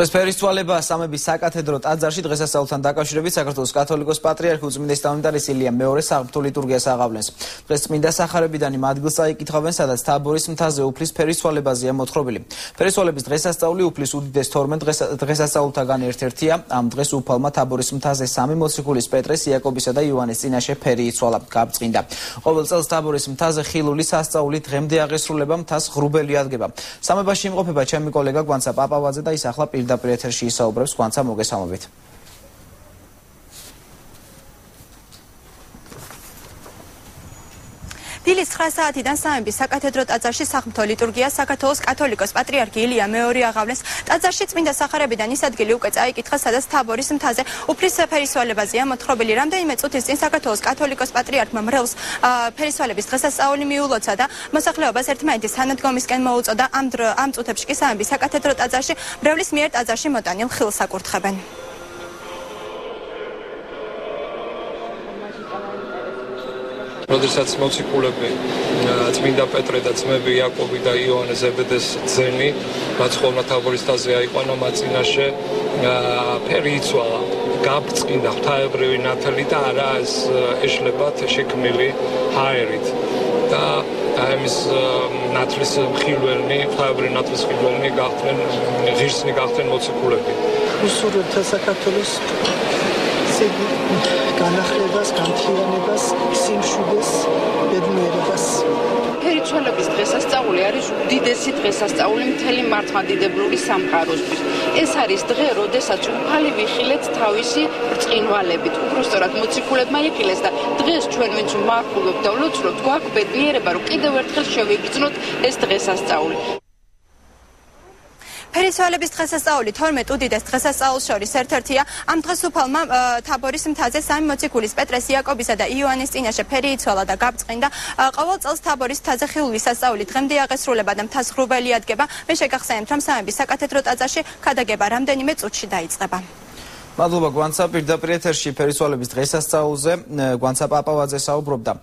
დღეს ფერისცვალება სამების საკათედრო ტაძარში დღესასწაულთან დაკავშირებით საქართველოს კათოლიკოს პატრიარქი უწმინდეს ტავნიტარის ილია მეორე საღვთო ლიტურგიას აღავლენს. დღეს წმინდა სახარებიდან იმ ადგილს აიკითხავენ, სადაც თაბორის მთაზე უფლის ფერისცვალებაზეა მოთხრობილი. ფერისცვალების დღესასწაული უფლის უდიდეს 12 დღესასწაულთაგან ერთ-ერთია. ამ დღეს უფალმა თაბორის მთაზე სამი მოციქულის პეტრეს, იაკობისა და იოანეს წინაშე ფერი იცვალა, გაბწყინდა. ყოველ წელს თაბორის მთაზე ხილული სასწაული დღემდე აღესრულება, მთას ღრუბელი ადგება. სამებაში იმყოფება ჩემი კოლეგა გვანცა პაპავაძე და ის ახლა პირ პირდაპირ ეთერში ისაუბრებს კვანცა მოგესალმებით. დილის 9 საათიდან სამების საკათედრო ტაძარში საღვთო ლიტურგია საქართველოს კათოლიკოს პატრიარქი ილია მეორე აღავლენს. ტაძარში წმინდა სახარებიდან ის ადგილი უკვე წაიკითხა, სადაც თაბორის მთაზე უფლის ფერისვალებაზეა მოთხრობილი. რამდენიმე წუთის წინ საქართველოს კათოლიკოს პატრიარქმა მრევლს ფერისვალების დღესასწაული მიულოცა და მოსახლეობას ერთმანეთის თანადგომისკენ მოუწოდა. ამ ამ წუთებში კი სამების საკათედრო ტაძარში მრევლის მიერ ტაძარში მოტანილ ხილს აკურთხებენ. როდესაც მოციქულები წმინდა პეტრე და ძმები იაკობი და იოანე ზებედეს ძენი მაცხოვნა თაბორის თაზე აიყვანა მაწინაშე ფერი იცვალა. გაბწყინდა ღვთაებრივი ნათელი და არა ეს ეშლებათ შექმნილი ჰაერით. და ამის ნათლის მხილველნი ღვთაებრივი ნათლის მხილველნი გახდნენ ღირსნი გახდნენ მოციქულები. უსურვებთ საქართველოს განახლებას, განთლიანებას, სიმშვიდეს, ბედნიერებას. ფერიცვალების დღესასწაული არის უდიდესი დღესასწაული მთელი მართლმადიდებლური სამყაროსთვის. ეს არის დღე, როდესაც უფალი ვიხილეთ თავისი ბრწყინვალებით. უბრალოდ მოციქულებმა იხილეს და დღეს ჩვენ ვინც მართლობთ და ვლოცულობთ, გვაქვს ბედნიერება, რომ კიდევ ერთხელ შევიგრძნოთ ეს დღესასწაული. ფერისვალების დღესასწაული 12 უდიდეს დღესასწაულს შორის ერთ-ერთია. ამ დღეს უფალმა თაბორის მთაზე სამი მოციქულის პეტრეს იაკობისა და იოანეს წინაშე ფერი იცვალა და გაბწყინდა. ყოველ წელს თაბორის მთაზე ხილული სასწაული დღემდე აღესრულება და მთას ღრუბელი ადგება. მე შეგახსენებთ, რომ სამების საკათედრო ტაძარში ქადაგება რამდენიმე წუთში დაიწყება. მადლობა გვანცა პირდაპირ ეთერში ფერისვალების დღესასწაულზე გვანცა პაპავაძე საუბრობდა